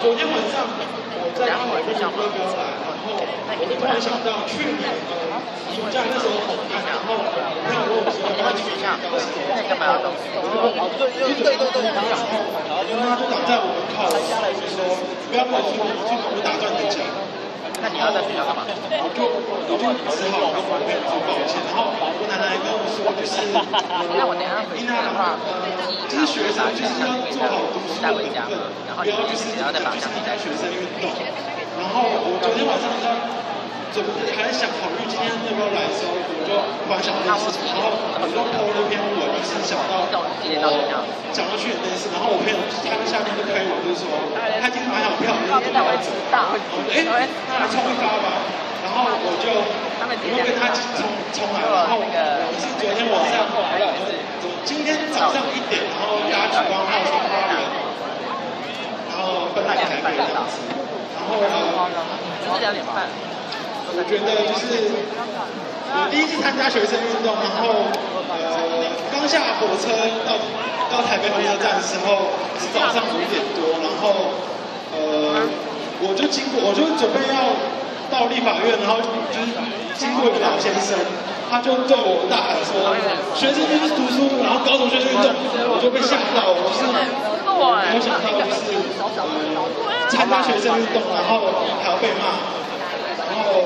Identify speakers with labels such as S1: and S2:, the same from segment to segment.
S1: 昨天晚上我在台北哥哥来，然后我突然想到去年呃暑假那时候很干，然后没有问我说要去，
S2: 干嘛要动？
S1: 对对对对，然后然后他就挡在我门口，就说不要跟我说，去我打断你讲。
S2: 那你要在学校干嘛？
S1: 我就我就只好跟我朋友说抱歉，然后我奶奶跟我说就是，
S2: 那我等下回去的话，
S1: 就是学生就是要做好读书的本分，不要就是一直参加学生运动。然后我昨天晚上在准备还想考虑今天要不要来的时候，我就突然想到这件事情，然后很多 po 了篇文，就是想到我讲到去年那件事，然后我朋友他们下面就推我，就是说他已经买好票，就是要走，哎，那来冲一发吧。然后我就我就跟他冲冲来，然后我是昨天晚上，今天早上一点，然后搭莒光号从花莲，然后奔来台北这样子，然后
S2: 就是两点半。
S1: 我觉得就是我第一次参加学生运动，然后呃刚下火车到到台北火车站的时候是早上五点多，然后呃我就经过，我就准备要到立法院，然后就是经过一个老先生，他就对我大喊说：“学生就是读书，然后高中学生运动。”我就被吓到，我是没有想到就是参加学生运动，然后还要被骂。然后，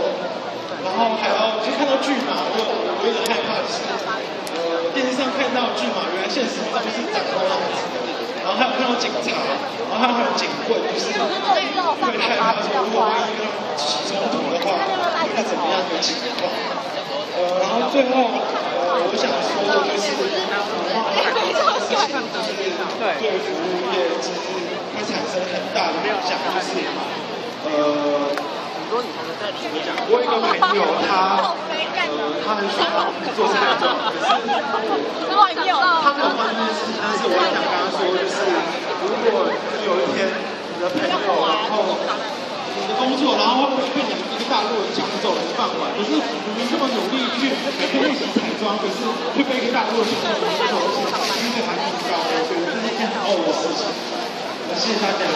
S1: 然后还要就看到巨马，我就有点害怕，就是呃电视上看到巨马，原来现实中是长那样子。然后还有看到警察，然后还有警棍，就是会害怕说如果万一跟起冲突的话，会是怎么样的情况？呃，然后最后呃我想说的就是，就是对。服务业其实会产生很大的影响，就是呃。我有一个朋友，他呃，他很喜欢做这个，可是他没有发生这件事情，但是我想跟他说，就是如果有一天你的朋友，然后你的工作，然后被你一个大陆人抢走你的饭碗，可是你们这么努力去每天练习彩妆，可是会被一个大陆人抢走你的头衔，薪水还更高，我觉得这是一件很懊的事情。谢谢大家。